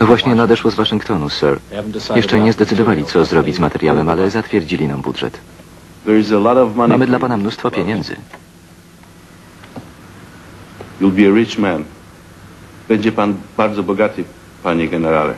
Właśnie nadeszło z Waszyngtonu, sir. Jeszcze nie zdecydowali, co zrobić z materiałem, ale zatwierdzili nam budżet. Mamy dla pana mnóstwo pieniędzy. Będzie pan bardzo bogaty, panie generale.